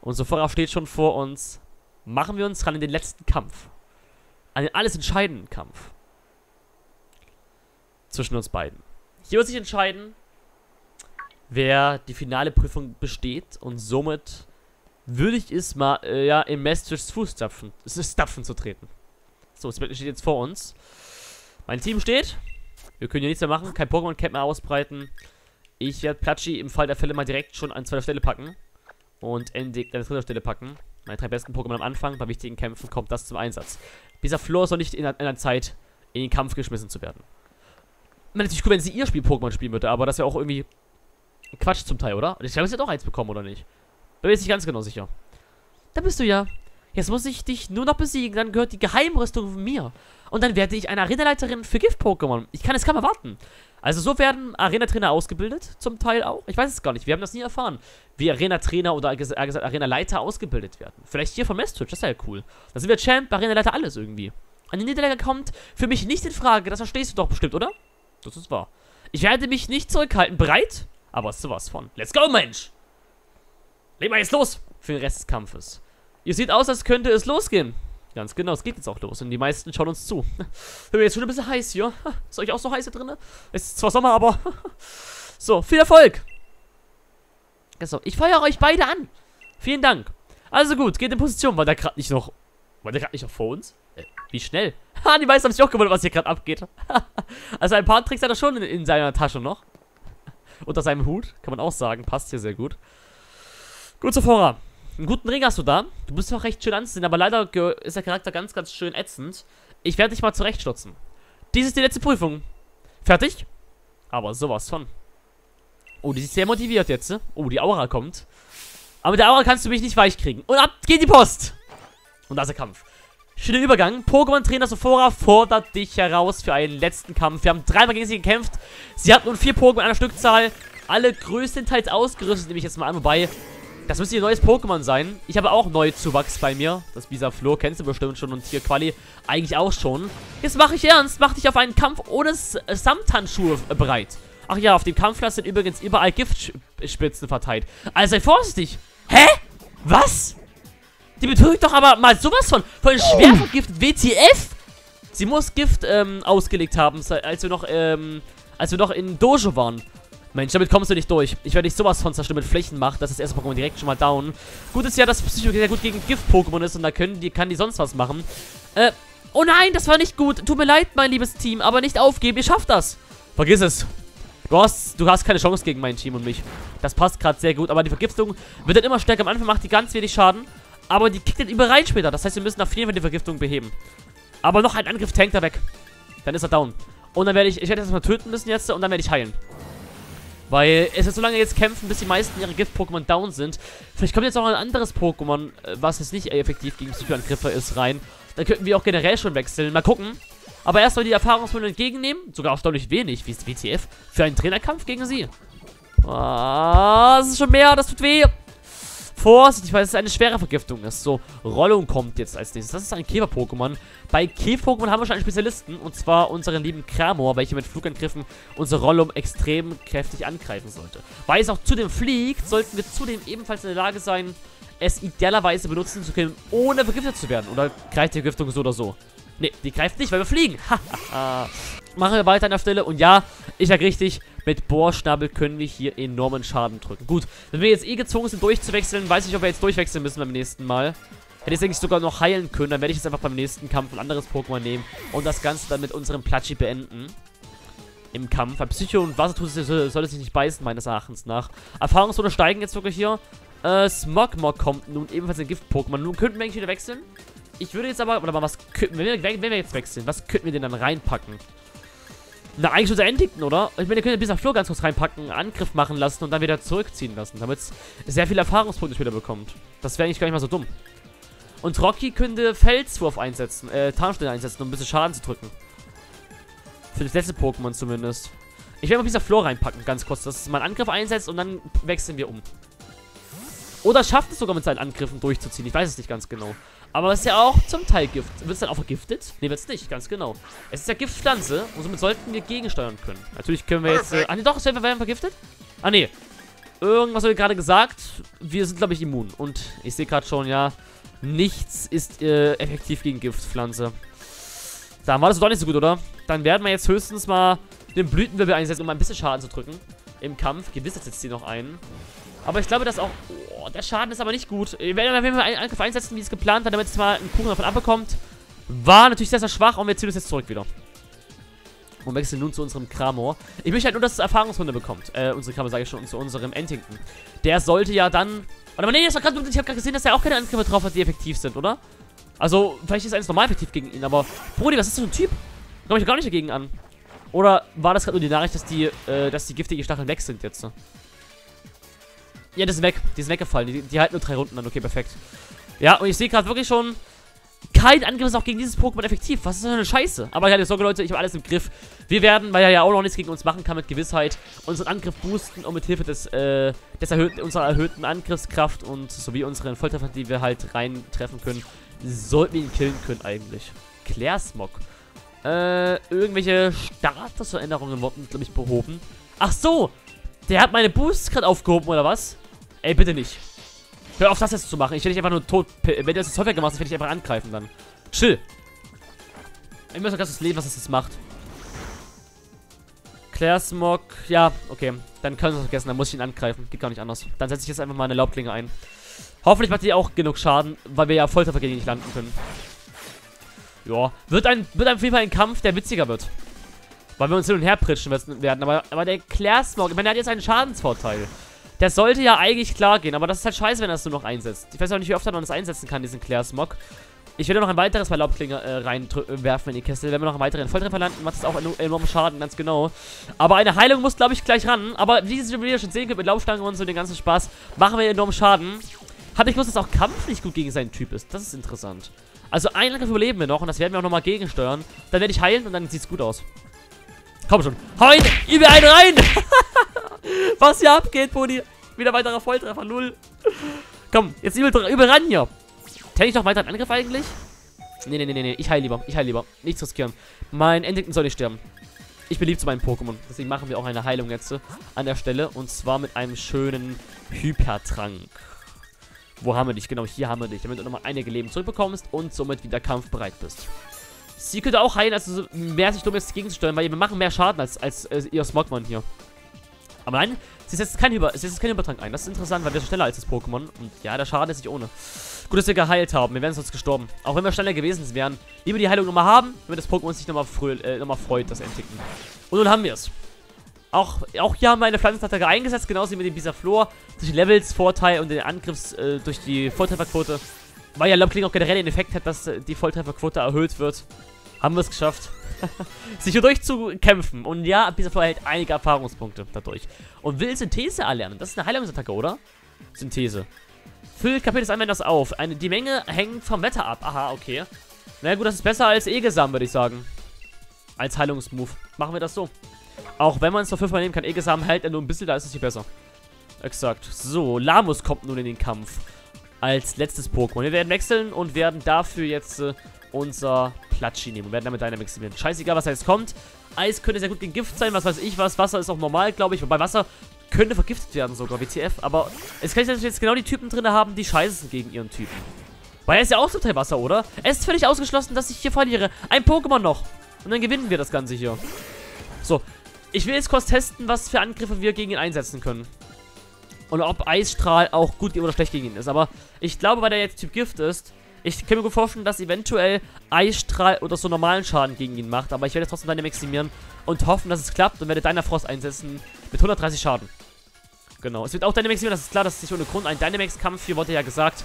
Und Sophora steht schon vor uns. Machen wir uns ran in den letzten Kampf. An den alles entscheidenden Kampf. Zwischen uns beiden. Hier wird sich entscheiden, wer die finale Prüfung besteht. Und somit würde ich es mal, äh, ja, im Masters Fußstapfen, Stapfen zu treten. So, es steht jetzt vor uns. Mein Team steht. Wir können hier nichts mehr machen. Kein Pokémon-Camp mehr ausbreiten. Ich werde Platschi im Fall der Fälle mal direkt schon an zweiter Stelle packen. Und Endig an dritter Stelle packen. Meine drei besten Pokémon am Anfang. Bei wichtigen Kämpfen kommt das zum Einsatz. Dieser Floor ist noch nicht in einer Zeit, in den Kampf geschmissen zu werden. Wäre natürlich cool, wenn sie ihr Spiel Pokémon spielen würde, aber das wäre auch irgendwie Quatsch zum Teil, oder? Ich glaube, sie hat auch eins bekommen, oder nicht? Bin mir jetzt nicht ganz genau sicher. Da bist du ja. Jetzt muss ich dich nur noch besiegen, dann gehört die Geheimrüstung mir. Und dann werde ich eine Arenaleiterin für Gift-Pokémon. Ich kann es kaum erwarten. Also so werden Arena-Trainer ausgebildet, zum Teil auch. Ich weiß es gar nicht, wir haben das nie erfahren. Wie Arena-Trainer oder Arena-Leiter ausgebildet werden. Vielleicht hier von Message, das wäre ja cool. Da sind wir Champ, Arena-Leiter, alles irgendwie. Die Niederlage kommt für mich nicht in Frage, das verstehst du doch bestimmt, oder? Das ist wahr. Ich werde mich nicht zurückhalten. Bereit? Aber sowas von. Let's go, Mensch! Legen wir jetzt los für den Rest des Kampfes. Ihr seht aus, als könnte es losgehen. Ganz genau, es geht jetzt auch los und die meisten schauen uns zu. Mir jetzt schon ein bisschen heiß hier. Ist euch auch so heiß hier drin? Es ist zwar Sommer, aber... So, viel Erfolg! So, ich feuere euch beide an. Vielen Dank. Also gut, geht in Position. War der gerade nicht noch... War der gerade nicht noch vor uns? Äh, wie schnell? Ha, die meisten haben sich auch gewundert, was hier gerade abgeht. also ein paar Tricks hat er schon in, in seiner Tasche noch. Unter seinem Hut, kann man auch sagen. Passt hier sehr gut. Gut, Sephora. Einen guten Ring hast du da. Du bist auch recht schön anzusehen, aber leider ist der Charakter ganz, ganz schön ätzend. Ich werde dich mal zurechtstutzen. Dies ist die letzte Prüfung. Fertig? Aber sowas von. Oh, die ist sehr motiviert jetzt. Ne? Oh, die Aura kommt. Aber mit der Aura kannst du mich nicht weich kriegen. Und ab geht die Post. Und da ist der Kampf. Schöner Übergang. Pokémon-Trainer Sophora fordert dich heraus für einen letzten Kampf. Wir haben dreimal gegen sie gekämpft. Sie hat nun vier Pokémon einer Stückzahl. Alle größtenteils ausgerüstet, nehme ich jetzt mal an. Wobei, das müsste ihr neues Pokémon sein. Ich habe auch neue Zuwachs bei mir. Das Bisaflor kennst du bestimmt schon und hier Quali eigentlich auch schon. Jetzt mache ich ernst. Mach dich auf einen Kampf ohne Samthandschuhe bereit. Ach ja, auf dem Kampfplatz sind übrigens überall Giftspitzen verteilt. Also sei vorsichtig. Hä? Was? Die betrügt doch aber mal sowas von. Voll schwer vergiftet. WTF? Sie muss Gift ähm, ausgelegt haben, als wir noch, ähm, als wir noch in Dojo waren. Mensch, damit kommst du nicht durch. Ich werde dich sowas von zerstören mit Flächenmacht. Das ist das erste Pokémon direkt schon mal down. Gut ist ja, dass Psycho sehr gut gegen Gift-Pokémon ist und da können die, kann die sonst was machen. Äh, oh nein, das war nicht gut. Tut mir leid, mein liebes Team, aber nicht aufgeben. Ihr schafft das. Vergiss es. Du hast, du hast keine Chance gegen mein Team und mich. Das passt gerade sehr gut, aber die Vergiftung wird dann immer stärker. Am Anfang macht die ganz wenig Schaden, aber die kickt dann über rein später. Das heißt, wir müssen auf jeden Fall die Vergiftung beheben. Aber noch ein Angriff tankt er weg. Dann ist er down. Und dann werde ich, ich werde das mal töten müssen jetzt und dann werde ich heilen. Weil es ist so lange jetzt kämpfen, bis die meisten ihre Gift-Pokémon down sind. Vielleicht kommt jetzt auch ein anderes Pokémon, äh, was jetzt nicht effektiv gegen Psychoangriffe ist, rein. Dann könnten wir auch generell schon wechseln. Mal gucken. Aber erstmal die Erfahrungspunkte entgegennehmen. Sogar erstaunlich wenig, wie es WTF, für einen Trainerkampf gegen sie. Ah, das ist schon mehr, das tut weh. Vorsicht, weil es eine schwere Vergiftung ist. So, Rollung kommt jetzt als nächstes. Das ist ein Käfer-Pokémon. Bei Käfer-Pokémon haben wir schon einen Spezialisten. Und zwar unseren lieben Kramor, welcher mit Flugangriffen unsere Rollum extrem kräftig angreifen sollte. Weil es auch zudem fliegt, sollten wir zudem ebenfalls in der Lage sein, es idealerweise benutzen zu können, ohne vergiftet zu werden. Oder greift die Vergiftung so oder so. Ne, die greift nicht, weil wir fliegen. Machen wir weiter an der Stelle. Und ja, ich sag richtig, mit Bohrschnabel können wir hier enormen Schaden drücken. Gut, wenn wir jetzt eh gezwungen sind durchzuwechseln, weiß ich, ob wir jetzt durchwechseln müssen beim nächsten Mal. Hätte ich es eigentlich sogar noch heilen können, dann werde ich jetzt einfach beim nächsten Kampf ein anderes Pokémon nehmen und das Ganze dann mit unserem Platschi beenden. Im Kampf. Bei Psycho und Wassertut soll es sich nicht beißen, meines Erachtens nach. Erfahrungsrunde steigen jetzt wirklich hier. Äh, Smogmog kommt nun ebenfalls ein Gift-Pokémon. Nun könnten wir eigentlich wieder wechseln. Ich würde jetzt aber, oder mal, was könnten wir, wenn wir jetzt wechseln, was könnten wir denn dann reinpacken? Na, eigentlich unser Endington, oder? Ich meine, ihr könnt bis Flur ganz kurz reinpacken, Angriff machen lassen und dann wieder zurückziehen lassen, damit es sehr viele Erfahrungspunkte später bekommt. Das wäre eigentlich gar nicht mal so dumm. Und Rocky könnte Felswurf einsetzen, äh, Tarnstelle einsetzen, um ein bisschen Schaden zu drücken. Für das letzte Pokémon zumindest. Ich werde mal dieser Flor reinpacken, ganz kurz, dass man Angriff einsetzt und dann wechseln wir um. Oder schafft es sogar mit seinen Angriffen durchzuziehen, ich weiß es nicht ganz genau. Aber es ist ja auch zum Teil Gift. Wird es dann auch vergiftet? Ne, wird es nicht, ganz genau. Es ist ja Giftpflanze und somit sollten wir gegensteuern können. Natürlich können wir jetzt... Äh, ah, ne, doch, es werden vergiftet? Ah, ne. Irgendwas wurde gerade gesagt. Wir sind, glaube ich, immun. Und ich sehe gerade schon, ja, nichts ist äh, effektiv gegen Giftpflanze. Da war das doch nicht so gut, oder? Dann werden wir jetzt höchstens mal den Blütenwirbel einsetzen, um ein bisschen Schaden zu drücken. Im Kampf. Gewiss setzt sie noch ein. Aber ich glaube, dass auch... Oh, der Schaden ist aber nicht gut. Wir werden auf jeden Fall einen Angriff einsetzen, wie es geplant war, damit es mal einen Kuchen davon abbekommt. War natürlich sehr, sehr schwach und wir ziehen uns jetzt zurück wieder. Und wechseln nun zu unserem Kramor. Ich möchte halt nur, dass es Erfahrungsrunde bekommt. Äh, unsere Kramor sage ich schon, und zu unserem Entington. Der sollte ja dann... Aber nee, das war grad, ich habe gerade gesehen, dass er auch keine Angriffe drauf hat, die effektiv sind, oder? Also, vielleicht ist eins normal effektiv gegen ihn, aber... Brudi, was ist das für ein Typ? Komme ich gar nicht dagegen an. Oder war das gerade nur die Nachricht, dass die, äh, dass die giftigen Stacheln weg sind jetzt? Ja, das ist weg. Die ist weggefallen. Die, die halten nur drei Runden an. Okay, perfekt. Ja, und ich sehe gerade wirklich schon, kein Angriff ist auch gegen dieses Pokémon effektiv. Was ist das für eine Scheiße? Aber keine Sorge, Leute, ich habe alles im Griff. Wir werden, weil er ja auch noch nichts gegen uns machen kann, mit Gewissheit unseren Angriff boosten und mit Hilfe des, äh, des erhöhten, unserer erhöhten Angriffskraft und sowie unseren Volltreffer, die wir halt reintreffen können, sollten wir ihn killen können eigentlich. Klärsmog. Äh, irgendwelche Statusveränderungen wurden, glaube ich, behoben. Ach so! Der hat meine Boosts gerade aufgehoben, oder was? Ey, bitte nicht. Hör auf, das jetzt zu machen. Ich werde dich einfach nur tot... Wenn du das jetzt häufiger machst, werde ich einfach angreifen dann. Chill. Ich muss doch das Leben, was das jetzt macht. Claire Smog. Ja, okay. Dann können wir es vergessen. Dann muss ich ihn angreifen. Geht gar nicht anders. Dann setze ich jetzt einfach mal eine Laubklinge ein. Hoffentlich macht die auch genug Schaden, weil wir ja Volltreffer gegen ihn nicht landen können. Ja. Wird ein, wird auf jeden Fall ein Kampf, der witziger wird. Weil wir uns hin und her pritschen werden. Aber, aber der Claire Smog, ich meine, der hat jetzt einen Schadensvorteil. Der sollte ja eigentlich klar gehen, aber das ist halt scheiße, wenn er es nur noch einsetzt. Ich weiß auch nicht, wie oft man das einsetzen kann, diesen Claire Smog. Ich werde noch ein weiteres bei Laubklinge äh, reinwerfen in die Kiste. Wenn wir noch einen weiteren Volltreffer landen, macht das auch enormen Schaden, ganz genau. Aber eine Heilung muss, glaube ich, gleich ran. Aber wie ihr schon sehen könnt, mit Laubstangen und so den ganzen Spaß, machen wir enormen Schaden. Hatte ich bloß, dass auch Kampf nicht gut gegen seinen Typ ist. Das ist interessant. Also einen Angriff überleben wir noch und das werden wir auch nochmal gegensteuern. Dann werde ich heilen und dann sieht es gut aus. Komm schon. Hau ihn! Übe einen rein! Was hier abgeht, Pony. Wieder weiterer Volltreffer. Null. Komm, jetzt übel, übel ran hier. Hätte ich noch weiter einen Angriff eigentlich? Nee, nee, nee, nee, ich heile lieber. Ich heile lieber. Nichts riskieren. Mein Endington soll nicht sterben. Ich bin lieb zu meinen Pokémon. Deswegen machen wir auch eine Heilung jetzt an der Stelle. Und zwar mit einem schönen Hypertrank. Wo haben wir dich? Genau, hier haben wir dich. Damit du nochmal einige Leben zurückbekommst und somit wieder kampfbereit bist. Sie könnte auch heilen, also mehr sich dumm jetzt gegenzusteuern, weil wir machen mehr Schaden als, als äh, ihr Smogmon hier. Aber nein, sie setzt keinen Über, sie setzt ein. Das ist interessant, weil wir sind schneller als das Pokémon. Und ja, der Schaden ist nicht ohne. Gut, dass wir geheilt haben. Wir wären sonst gestorben. Auch wenn wir schneller gewesen wären. Lieber die Heilung nochmal haben, damit das Pokémon sich nochmal äh, noch freut, das Entdecken. Und nun haben wir es. Auch, auch hier haben wir eine Pflanzenattacke eingesetzt, genauso wie mit dem Bisaflor. Durch den Levels-Vorteil und den Angriffs, äh, durch die Volltrefferquote. Weil ja Lobkling auch generell den Effekt hat, dass äh, die Volltrefferquote erhöht wird. Haben wir es geschafft. sich hier durchzukämpfen. Und ja, Bisaflor erhält einige Erfahrungspunkte dadurch. Und will Synthese erlernen. Das ist eine Heilungsattacke, oder? Synthese. Füllt Kapitel des Anwenders auf. Eine, die Menge hängt vom Wetter ab. Aha, okay. Na gut, das ist besser als Egesam, würde ich sagen. Als Heilungsmove. Machen wir das so. Auch wenn man es nur fünfmal nehmen kann, Egesam hält er nur ein bisschen, da ist es hier besser. Exakt. So, Lamus kommt nun in den Kampf. Als letztes Pokémon. Wir werden wechseln und werden dafür jetzt äh, unser Platschi nehmen. Und werden damit Dynamax nehmen. Scheißegal, was da jetzt kommt. Eis könnte sehr gut gegen Gift sein, was weiß ich was. Wasser ist auch normal, glaube ich. Wobei Wasser könnte vergiftet werden sogar, WTF. Aber es kann jetzt genau die Typen drin haben, die scheiße sind gegen ihren Typen. Weil er ist ja auch zum Teil Wasser, oder? Es ist völlig ausgeschlossen, dass ich hier verliere. Ein Pokémon noch. Und dann gewinnen wir das Ganze hier. So, ich will jetzt kurz testen, was für Angriffe wir gegen ihn einsetzen können. Und ob Eisstrahl auch gut oder schlecht gegen ihn ist. Aber ich glaube, weil er jetzt Typ Gift ist, ich kann mir gut vorstellen, dass eventuell Eisstrahl oder so normalen Schaden gegen ihn macht. Aber ich werde trotzdem deine maximieren und hoffen, dass es klappt und werde deiner Frost einsetzen mit 130 Schaden. Genau. Es wird auch Dynamax-Mieren, das ist klar, das ist nicht ohne Grund. Ein Dynamax-Kampf, hier wurde ja gesagt.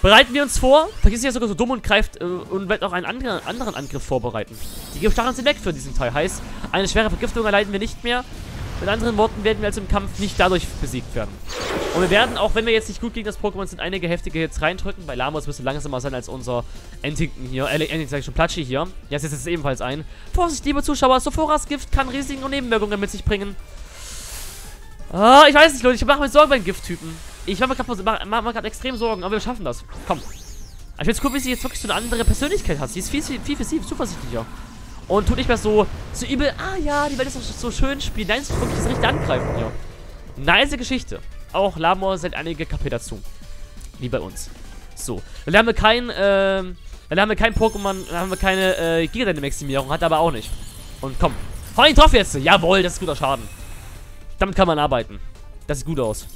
Bereiten wir uns vor. Vergiss ja sogar so dumm und greift äh, und wird auch einen anderen, anderen Angriff vorbereiten. Die Giftstacheln sind weg für diesen Teil. Heißt, eine schwere Vergiftung erleiden wir nicht mehr. Mit anderen Worten werden wir also im Kampf nicht dadurch besiegt werden. Und wir werden, auch wenn wir jetzt nicht gut gegen das Pokémon sind, einige heftige Hits reindrücken. Bei Lamos müsste langsamer sein als unser Entington hier. Äh, Entington sag ich schon, Platschi hier. Ja, setzt es ebenfalls ein. Vorsicht, liebe Zuschauer, Sophoras Gift kann und Nebenwirkungen mit sich bringen. Ah, ich weiß nicht, Leute, ich mache mir Sorgen bei den Gifttypen. Ich mache mir gerade extrem Sorgen, aber wir schaffen das. Komm. Ich finde es cool, wie sie jetzt wirklich so eine andere Persönlichkeit hat. Sie ist viel, viel, viel, viel zuversichtlicher. Und tut nicht mehr so, so übel, ah ja, die Welt ist doch so schön spielen. Nein, es ist wirklich das richtige Angreifen hier. Nice Geschichte. Auch Lamor sind einige KP dazu. Wie bei uns. So. Dann haben wir kein, ähm, dann haben wir kein Pokémon, dann haben wir keine, äh, Giga-Maximierung, hat aber auch nicht. Und komm. Hau ihn drauf jetzt! Jawohl, das ist guter Schaden. Damit kann man arbeiten. Das sieht gut aus.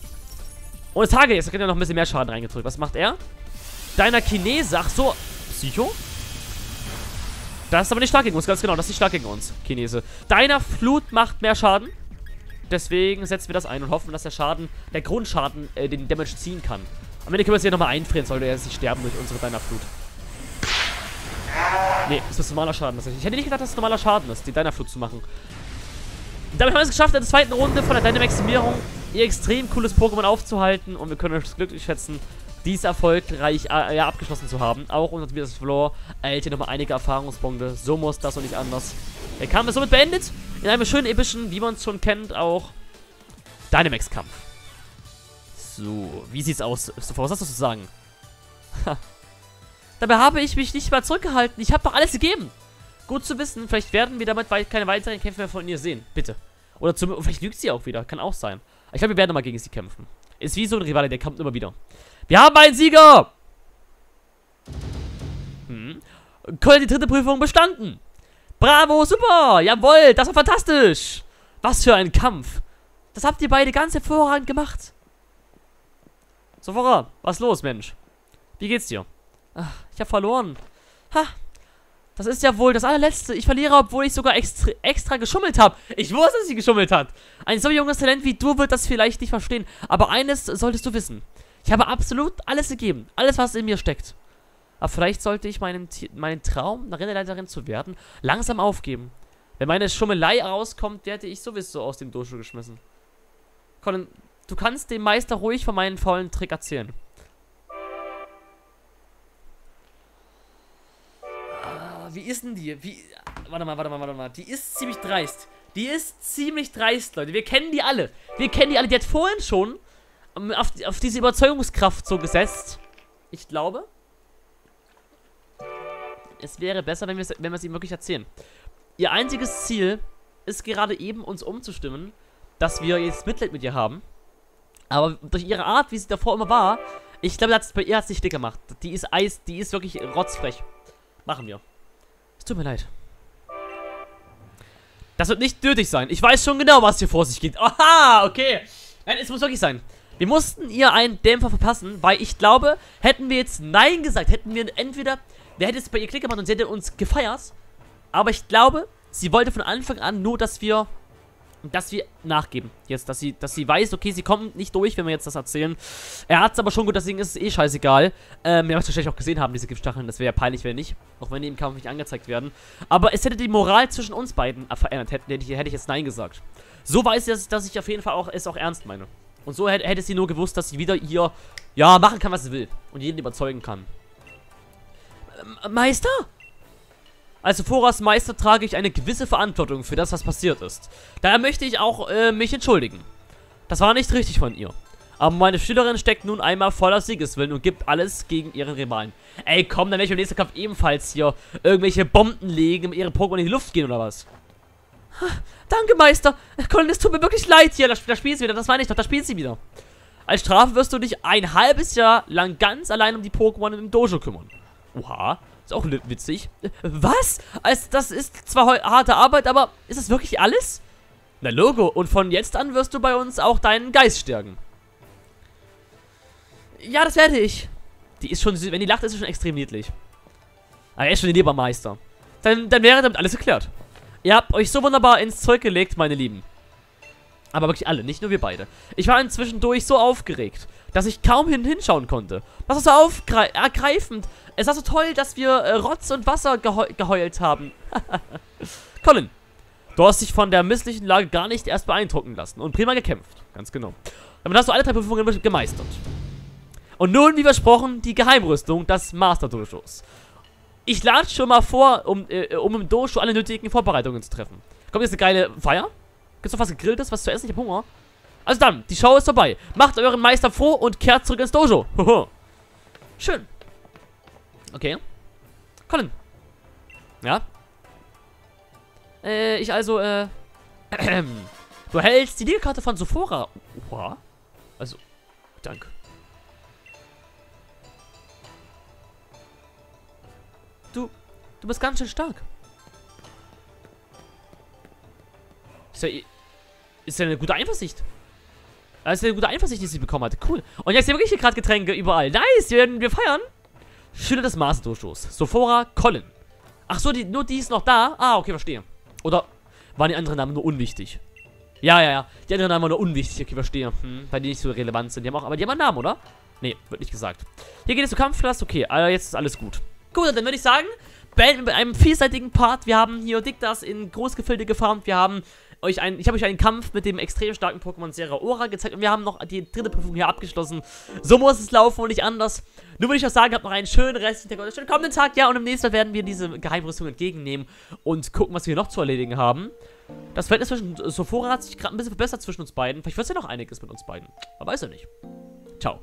Und das Tage jetzt, da kriegt er noch ein bisschen mehr Schaden reingedrückt. Was macht er? Deiner Chinese, so. Psycho? Das ist aber nicht stark gegen uns, ganz genau. Das ist nicht stark gegen uns, Chinese. Deiner Flut macht mehr Schaden. Deswegen setzen wir das ein und hoffen, dass der Schaden, der Grundschaden, äh, den Damage ziehen kann. Am Ende können wir es hier nochmal einfrieren, sollte er jetzt nicht sterben durch unsere Deiner Flut. Nee, das ist normaler Schaden. Ich hätte nicht gedacht, dass es normaler Schaden ist, die Deiner Flut zu machen. Damit haben wir es geschafft, in der zweiten Runde von der Dynamaximierung ihr extrem cooles Pokémon aufzuhalten. Und wir können uns glücklich schätzen, dies erfolgreich äh, ja, abgeschlossen zu haben. Auch unser Tobias Floor erhält hier nochmal einige Erfahrungspunkte. So muss das und nicht anders. Der Kampf ist somit beendet. In einem schönen epischen, wie man es schon kennt, auch Dynamax-Kampf. So, wie sieht's aus? Was hast du zu sagen? Dabei habe ich mich nicht mal zurückgehalten. Ich habe doch alles gegeben. Gut zu wissen, vielleicht werden wir damit keine weiteren Kämpfe mehr von ihr sehen. Bitte. Oder zum, vielleicht lügt sie auch wieder. Kann auch sein. Ich glaube, wir werden nochmal gegen sie kämpfen. Ist wie so ein Rivale, der kommt immer wieder. Wir haben einen Sieger! Hm. Können die dritte Prüfung bestanden. Bravo, super! Jawohl, das war fantastisch! Was für ein Kampf! Das habt ihr beide ganz hervorragend gemacht. Sofora, was los, Mensch? Wie geht's dir? Ach, ich hab verloren. Ha, das ist ja wohl das allerletzte. Ich verliere, obwohl ich sogar extra, extra geschummelt habe. Ich wusste, dass sie geschummelt hat. Ein so junges Talent wie du wird das vielleicht nicht verstehen. Aber eines solltest du wissen. Ich habe absolut alles gegeben. Alles, was in mir steckt. Aber vielleicht sollte ich meinen, meinen Traum, eine Rennleiterin zu werden, langsam aufgeben. Wenn meine Schummelei rauskommt, hätte ich sowieso aus dem Dojo geschmissen. Colin, du kannst dem Meister ruhig von meinem faulen Trick erzählen. Ah, wie ist denn die? Wie. Warte mal, warte mal, warte mal. Die ist ziemlich dreist. Die ist ziemlich dreist, Leute. Wir kennen die alle. Wir kennen die alle. Die hat vorhin schon auf, auf diese Überzeugungskraft so gesetzt. Ich glaube, es wäre besser, wenn wir wenn es ihm wirklich erzählen. Ihr einziges Ziel ist gerade eben, uns umzustimmen, dass wir jetzt Mitleid mit ihr haben. Aber durch ihre Art, wie sie davor immer war, ich glaube, bei ihr hat es nicht dick gemacht. Die ist Eis, die ist wirklich rotzfrech. Machen wir. Es tut mir leid. Das wird nicht nötig sein. Ich weiß schon genau, was hier vor sich geht. Aha, okay. Nein, es muss wirklich sein. Wir mussten ihr einen Dämpfer verpassen, weil ich glaube, hätten wir jetzt Nein gesagt, hätten wir entweder, wer hätte es bei ihr Klick gemacht und sie hätte uns gefeiert, aber ich glaube, sie wollte von Anfang an nur, dass wir dass wir nachgeben. Jetzt, dass sie, dass sie weiß, okay, sie kommt nicht durch, wenn wir jetzt das erzählen. Er hat es aber schon gut, deswegen ist es eh scheißegal. Ähm, wir haben es wahrscheinlich auch gesehen haben, diese Giftstacheln. Das wäre ja peinlich, wenn nicht. Auch wenn die im Kampf nicht angezeigt werden. Aber es hätte die Moral zwischen uns beiden verändert, hätte, hätte, ich, jetzt Nein gesagt. So weiß sie, dass ich auf jeden Fall auch es auch ernst meine. Und so hätte, sie nur gewusst, dass sie wieder hier, ja, machen kann, was sie will. Und jeden überzeugen kann. Ähm, Meister? Als Vorras Meister trage ich eine gewisse Verantwortung für das, was passiert ist. Daher möchte ich auch äh, mich entschuldigen. Das war nicht richtig von ihr. Aber meine Schülerin steckt nun einmal voller Siegeswillen und gibt alles gegen ihren Rivalen. Ey, komm, dann werde ich im nächsten Kampf ebenfalls hier irgendwelche Bomben legen, ihre Pokémon in die Luft gehen oder was? Danke, Meister. Colin, es tut mir wirklich leid hier. Da, da spielt sie wieder. Das meine ich doch. Da spielt sie wieder. Als Strafe wirst du dich ein halbes Jahr lang ganz allein um die Pokémon im Dojo kümmern. Oha. Ist auch witzig. Was? Also, das ist zwar harte Arbeit, aber ist das wirklich alles? Na Logo, und von jetzt an wirst du bei uns auch deinen Geist stärken. Ja, das werde ich. Die ist schon, wenn die lacht, ist sie schon extrem niedlich. Aber ah, er ist schon ein lieber Meister. Dann, dann wäre damit alles geklärt. Ihr habt euch so wunderbar ins Zeug gelegt, meine Lieben. Aber wirklich alle, nicht nur wir beide. Ich war inzwischen durch so aufgeregt, dass ich kaum hin hinschauen konnte. Das war so ergreifend, es war so toll, dass wir äh, Rotz und Wasser geheul geheult haben. Colin, du hast dich von der misslichen Lage gar nicht erst beeindrucken lassen und prima gekämpft. Ganz genau. Damit hast du alle drei Prüfungen gemeistert. Und nun, wie versprochen, die Geheimrüstung des Master Dojos. Ich lade schon mal vor, um, äh, um im Dojo alle nötigen Vorbereitungen zu treffen. Kommt jetzt eine geile Feier? Gibt's noch was gegrilltes, was zu essen? Ich hab Hunger. Also dann, die Show ist vorbei. Macht euren Meister froh und kehrt zurück ins Dojo. Schön. Okay. Colin. Ja? Äh, ich also, äh, Du hältst die Liegekarte von Sophora. Oha. Also, danke. Du, du bist ganz schön stark. Ist ja, ist ja eine gute Einversicht. Das ist ja eine gute Einversicht, die sie bekommen hat. Cool. Und jetzt sind wirklich gerade Getränke überall. Nice, wir wir feiern. Schüler des Mars-Durchstoß. Sophora Colin. Ach so, die, nur die ist noch da? Ah, okay, verstehe. Oder waren die anderen Namen nur unwichtig? Ja, ja, ja. Die anderen Namen waren nur unwichtig. Okay, verstehe. Hm, weil die nicht so relevant sind. Die haben auch, aber die haben einen Namen, oder? Nee, wird nicht gesagt. Hier geht es zu Kampflast. Okay, also jetzt ist alles gut. Gut, dann würde ich sagen, beenden mit einem vielseitigen Part. Wir haben hier Diktas in Großgefilde gefarmt. Wir haben euch einen, ich habe euch einen Kampf mit dem extrem starken Pokémon Seraora gezeigt und wir haben noch die dritte Prüfung hier abgeschlossen. So muss es laufen und nicht anders. Nur würde ich auch sagen, habt noch einen schönen Rest der schönen kommenden Tag, ja, und im nächsten Mal werden wir diese Geheimrüstung entgegennehmen und gucken, was wir noch zu erledigen haben. Das Verhältnis zwischen Sophora hat sich gerade ein bisschen verbessert zwischen uns beiden. Vielleicht wird es ja noch einiges mit uns beiden. Man weiß ja nicht. Ciao.